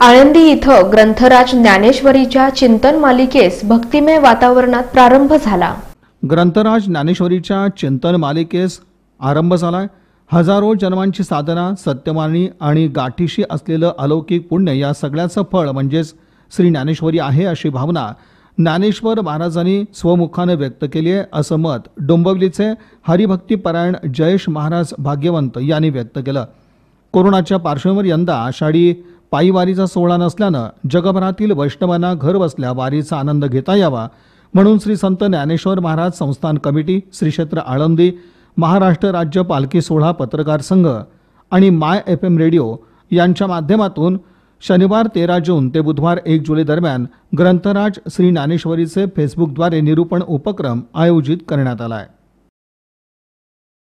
आळंदी इथं ग्रंथराज ज्ञानेश्वरीच्या चिंतन मालिकेस भक्तिमय वातावरणात प्रारंभ झाला. ग्रंथराज ज्ञानेश्वरीच्या चिंतन मालिकेस आरंभ झाला हजारो जन्मांची साधना सत्यमानी आणि गाठीशी असलेलं अलौकिक पुण्य या सगळ्याचं फळ म्हणजेच श्री ज्ञानेश्वरी आहे अशी भावना ज्ञानेश्वर महाराजांनी स्वमुखानं व्यक्त केली आहे असं मत डोंबिवलीचे हरिभक्तीपरायण जयेश महाराज भाग्यवंत यांनी व्यक्त केलं. कोरोनाच्या पार्श्वभूमीवर यंदा आषाढी पायी वारीचा सोहळा नसल्यानं जगभरातील वैष्णवांना घर बसल्या वारीचा आनंद घेता यावा म्हणून श्री संत ज्ञानेश्वर महाराज संस्थान कमिटी श्री क्षेत्र आळंदी महाराष्ट्र राज्य पालखी सोहळा पत्रकार संघ आणि माय एफ एम रेडिओ यांच्या माध्यमातून शनिवार तेरा जून ते बुधवार एक जुलै दरम्यान ग्रंथराज श्री ज्ञानेश्वरीचे फेसबुकद्वारे निरूपण उपक्रम आयोजित करण्यात आला आहे.